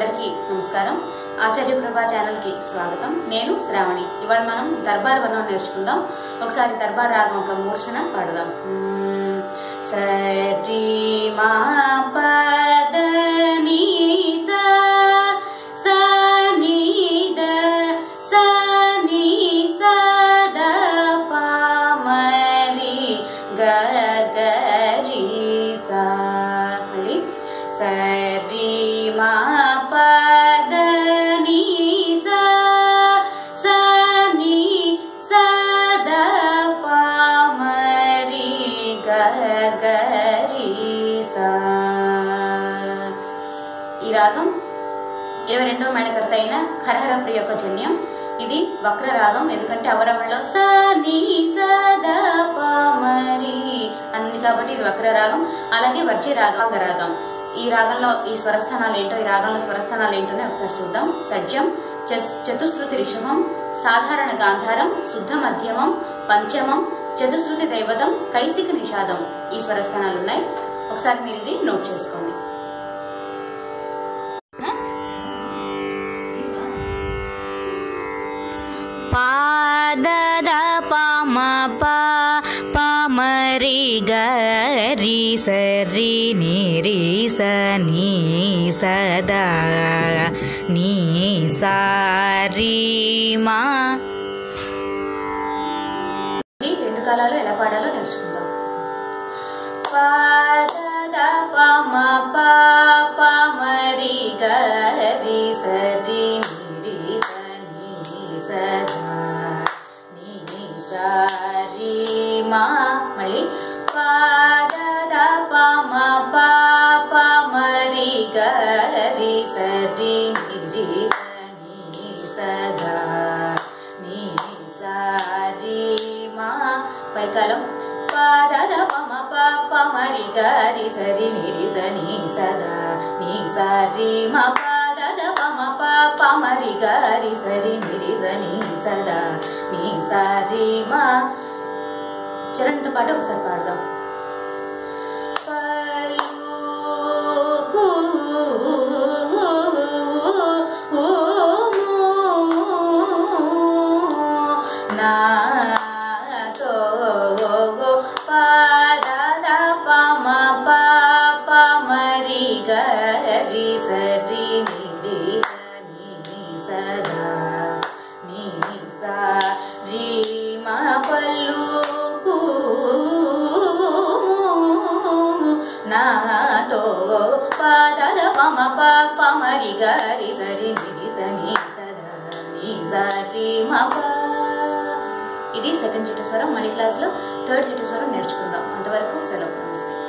అందరికీ నమస్కారం. ఆచార్యప్రభా ఛానల్కి స్వాగతం. నేను శ్రావణి. ఇవాళ మనం దర్బార్ వనం నేర్చుకుందాం. ఒకసారి దర్బార్ రాగం ఒక మూర్ఛన పాడదాం. మ్మ్. సరి మా పద నీ సా ఈ రాగం ఇరవై రెండవ మేళకర్త అయిన హరహర ప్రియ యొక్క జన్యం. ఇది వక్ర రాగం ఎందుకంటే అవరవణలో స నీ మరి అంది కాబట్టి ఇది వక్ర రాగం అలాగే వర్జి రాగం రాగం ఈ రాగంలో ఈ స్వరస్థానాలు ఏంటో ఈ రాగంలో స్వరస్థానాలు ఏంటోనే ఒకసారి చూద్దాం. సజ్జం చ- చతుశ్రుతి రిషభం సాధారణ గాంధారం శుద్ధ మధ్యమం పంచమం చతుశ్రుతి దైవతం కైసిక నిషాదం ఈ స్వరస్థానాలు ఉన్నాయి. ఒకసారి మీరు ఇది నోట్ చేసుకోండి. పాదద పమ ప పమరి గరి సరి నిరి సని సదా నీ సారి మా రెండు కాలాలు ఎలా పాడాలో నేర్చుకుందాం. పాదద గరి సరి నిరి సని సదా నీ సారి మా పైకాలం పాదద పమ ప మరి గరి సరి నిరి సని సదా నీ సరి మ పాదద పమ ప మరి గరి సరి నిరి సని సదా నీ సరి మా చరణ్తో పాటు ఒకసారి పాడు గరి సరి నిరి సని సదా నీ సా రి మా పల్లుకు నాతో పాదద పమ ప పమరి గరి సరి సని సదా నీ సరి మా ఇది సెకండ్ చిట్టు స్వరం మళ్ళీ క్లాస్లో థర్డ్ చిట్టు స్వరం నేర్చుకుందాం అంతవరకు సెలవు నమస్తే